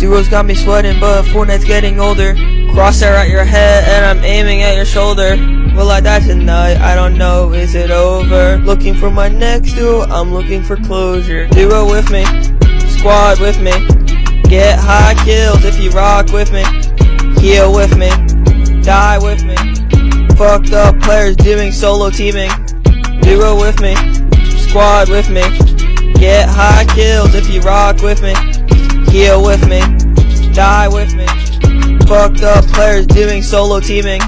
Duos got me sweating, but Fortnite's getting older. Crosshair at your head, and I'm aiming at your shoulder. Will I die tonight? I don't know. Is it over? Looking for my next duo, I'm looking for closure. Duo with me, squad with me. Get high kills if you rock with me. Heal with me, die with me. Fucked up players doing solo teaming. Duo with me, squad with me. Get high kills if you rock with me. Heal with me, die with me. Fucked up players doing solo teaming.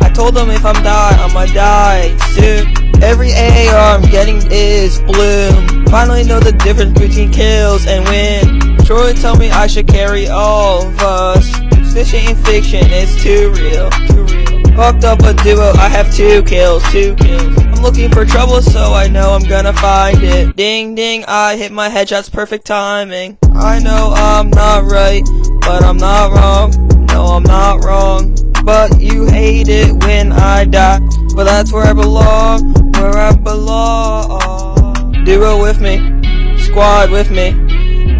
I told them if I'm die, I'ma die soon. Every AR I'm getting is bloom. Finally know the difference between kills and win. Troy tell me I should carry all of us. This ain't fiction, it's too real. Too real. Fucked up a duo, I have two kills, two kills. I'm looking for trouble, so I know I'm gonna find it. Ding ding, I hit my headshots, perfect timing. I know I'm not right, but I'm not wrong. No, I'm not wrong. But you hate it when I die. But that's where I belong, where I belong. Duo with me, squad with me.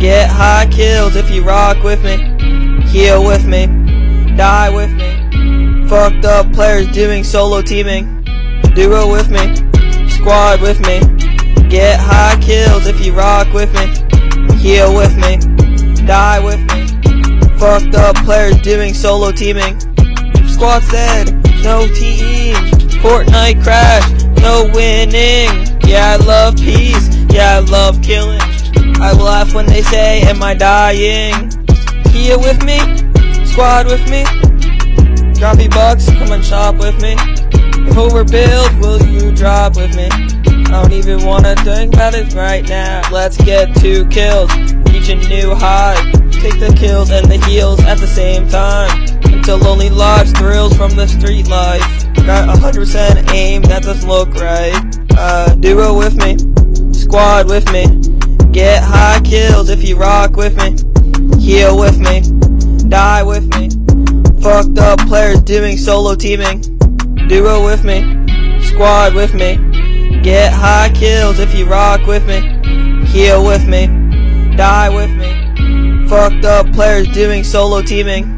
Get high kills if you rock with me. Heal with me, die with me. Fucked up players doing solo teaming. Duo with me, squad with me. Get high kills if you rock with me. Heal with me, die with me. Fucked up players doing solo teaming. Squad dead, no team. Fortnite crash, no winning. Yeah, I love peace, yeah, I love killing. I laugh when they say, Am I dying? Here with me, squad with me. Bucks, come and shop with me. Overbuild, will you drop with me? I don't even wanna think about it right now. Let's get two kills, reach a new high. Take the kills and the heals at the same time. Until only large thrills from the street life. Got 100% aim, that doesn't look right. Uh, duo with me, squad with me. Get high kills if you rock with me. Heal with me. Fucked up players doing solo teaming. Duo with me, squad with me. Get high kills if you rock with me. Heal with me, die with me. Fucked up players doing solo teaming.